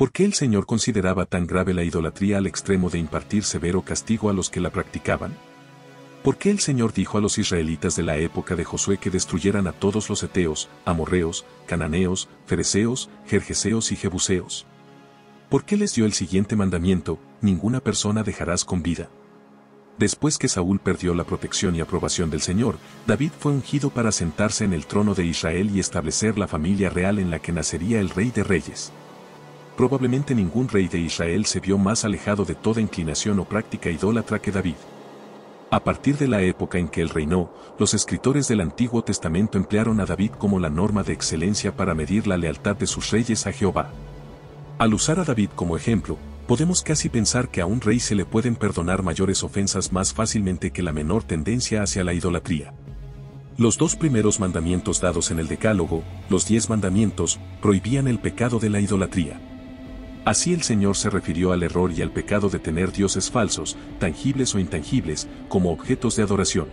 ¿Por qué el Señor consideraba tan grave la idolatría al extremo de impartir severo castigo a los que la practicaban? ¿Por qué el Señor dijo a los israelitas de la época de Josué que destruyeran a todos los eteos, amorreos, cananeos, fereceos, jerjeseos y jebuseos? ¿Por qué les dio el siguiente mandamiento, ninguna persona dejarás con vida? Después que Saúl perdió la protección y aprobación del Señor, David fue ungido para sentarse en el trono de Israel y establecer la familia real en la que nacería el Rey de Reyes probablemente ningún rey de Israel se vio más alejado de toda inclinación o práctica idólatra que David. A partir de la época en que él reinó, los escritores del Antiguo Testamento emplearon a David como la norma de excelencia para medir la lealtad de sus reyes a Jehová. Al usar a David como ejemplo, podemos casi pensar que a un rey se le pueden perdonar mayores ofensas más fácilmente que la menor tendencia hacia la idolatría. Los dos primeros mandamientos dados en el Decálogo, los diez mandamientos, prohibían el pecado de la idolatría. Así el Señor se refirió al error y al pecado de tener dioses falsos, tangibles o intangibles, como objetos de adoración.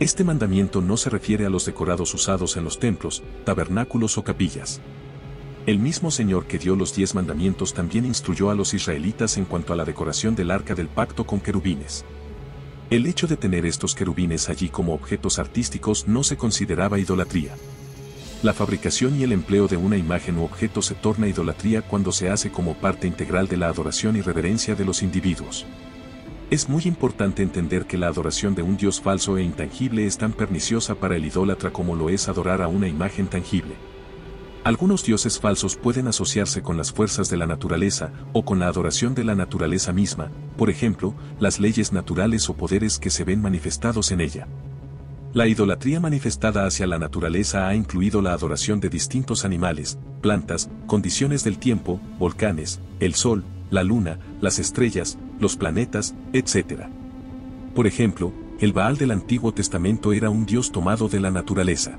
Este mandamiento no se refiere a los decorados usados en los templos, tabernáculos o capillas. El mismo Señor que dio los diez mandamientos también instruyó a los israelitas en cuanto a la decoración del arca del pacto con querubines. El hecho de tener estos querubines allí como objetos artísticos no se consideraba idolatría. La fabricación y el empleo de una imagen u objeto se torna idolatría cuando se hace como parte integral de la adoración y reverencia de los individuos. Es muy importante entender que la adoración de un Dios falso e intangible es tan perniciosa para el idólatra como lo es adorar a una imagen tangible. Algunos dioses falsos pueden asociarse con las fuerzas de la naturaleza o con la adoración de la naturaleza misma, por ejemplo, las leyes naturales o poderes que se ven manifestados en ella. La idolatría manifestada hacia la naturaleza ha incluido la adoración de distintos animales, plantas, condiciones del tiempo, volcanes, el sol, la luna, las estrellas, los planetas, etc. Por ejemplo, el Baal del Antiguo Testamento era un dios tomado de la naturaleza.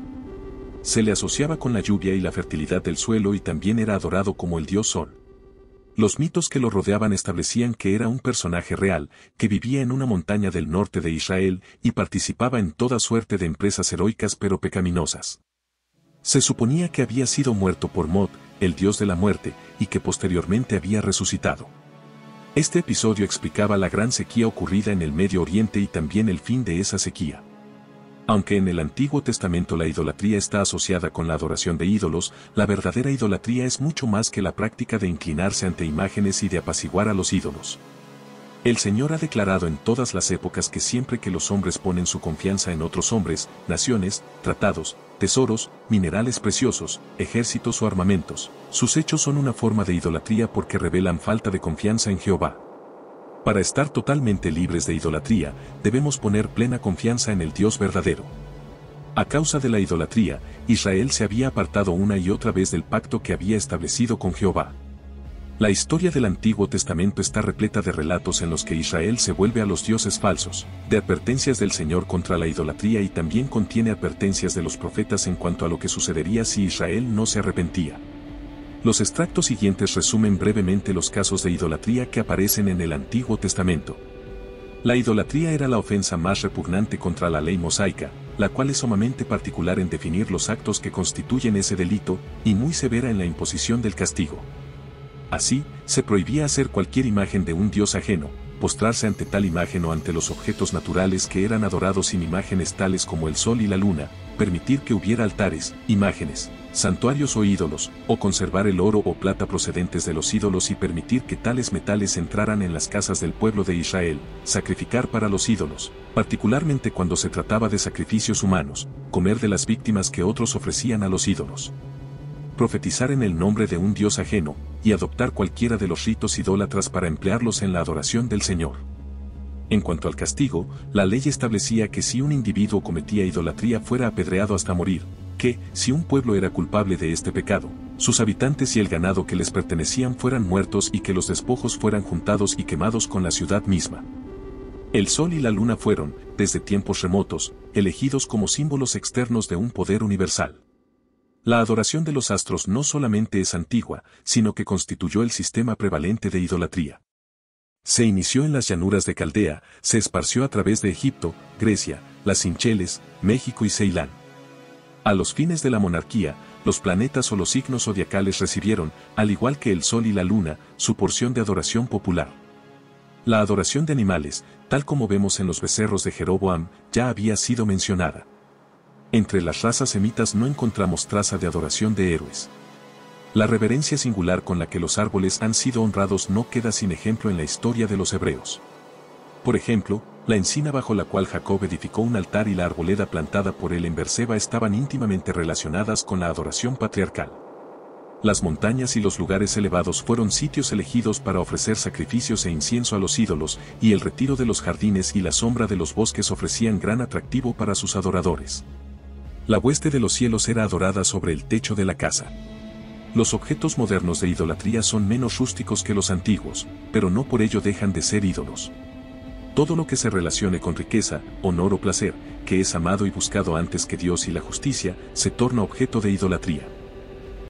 Se le asociaba con la lluvia y la fertilidad del suelo y también era adorado como el dios sol. Los mitos que lo rodeaban establecían que era un personaje real, que vivía en una montaña del norte de Israel y participaba en toda suerte de empresas heroicas pero pecaminosas. Se suponía que había sido muerto por Mod, el dios de la muerte, y que posteriormente había resucitado. Este episodio explicaba la gran sequía ocurrida en el Medio Oriente y también el fin de esa sequía. Aunque en el Antiguo Testamento la idolatría está asociada con la adoración de ídolos, la verdadera idolatría es mucho más que la práctica de inclinarse ante imágenes y de apaciguar a los ídolos. El Señor ha declarado en todas las épocas que siempre que los hombres ponen su confianza en otros hombres, naciones, tratados, tesoros, minerales preciosos, ejércitos o armamentos, sus hechos son una forma de idolatría porque revelan falta de confianza en Jehová. Para estar totalmente libres de idolatría, debemos poner plena confianza en el Dios verdadero. A causa de la idolatría, Israel se había apartado una y otra vez del pacto que había establecido con Jehová. La historia del Antiguo Testamento está repleta de relatos en los que Israel se vuelve a los dioses falsos, de advertencias del Señor contra la idolatría y también contiene advertencias de los profetas en cuanto a lo que sucedería si Israel no se arrepentía. Los extractos siguientes resumen brevemente los casos de idolatría que aparecen en el Antiguo Testamento. La idolatría era la ofensa más repugnante contra la ley mosaica, la cual es sumamente particular en definir los actos que constituyen ese delito, y muy severa en la imposición del castigo. Así, se prohibía hacer cualquier imagen de un dios ajeno, postrarse ante tal imagen o ante los objetos naturales que eran adorados sin imágenes tales como el sol y la luna, permitir que hubiera altares, imágenes, santuarios o ídolos, o conservar el oro o plata procedentes de los ídolos y permitir que tales metales entraran en las casas del pueblo de Israel, sacrificar para los ídolos, particularmente cuando se trataba de sacrificios humanos, comer de las víctimas que otros ofrecían a los ídolos. Profetizar en el nombre de un dios ajeno, y adoptar cualquiera de los ritos idólatras para emplearlos en la adoración del Señor. En cuanto al castigo, la ley establecía que si un individuo cometía idolatría fuera apedreado hasta morir, que, si un pueblo era culpable de este pecado, sus habitantes y el ganado que les pertenecían fueran muertos y que los despojos fueran juntados y quemados con la ciudad misma. El sol y la luna fueron, desde tiempos remotos, elegidos como símbolos externos de un poder universal. La adoración de los astros no solamente es antigua, sino que constituyó el sistema prevalente de idolatría. Se inició en las llanuras de Caldea, se esparció a través de Egipto, Grecia, las Sincheles, México y Ceilán. A los fines de la monarquía, los planetas o los signos zodiacales recibieron, al igual que el Sol y la Luna, su porción de adoración popular. La adoración de animales, tal como vemos en los becerros de Jeroboam, ya había sido mencionada. Entre las razas semitas no encontramos traza de adoración de héroes. La reverencia singular con la que los árboles han sido honrados no queda sin ejemplo en la historia de los hebreos. Por ejemplo, la encina bajo la cual Jacob edificó un altar y la arboleda plantada por él en Berseba estaban íntimamente relacionadas con la adoración patriarcal. Las montañas y los lugares elevados fueron sitios elegidos para ofrecer sacrificios e incienso a los ídolos, y el retiro de los jardines y la sombra de los bosques ofrecían gran atractivo para sus adoradores. La hueste de los cielos era adorada sobre el techo de la casa. Los objetos modernos de idolatría son menos rústicos que los antiguos, pero no por ello dejan de ser ídolos. Todo lo que se relacione con riqueza, honor o placer, que es amado y buscado antes que Dios y la justicia, se torna objeto de idolatría.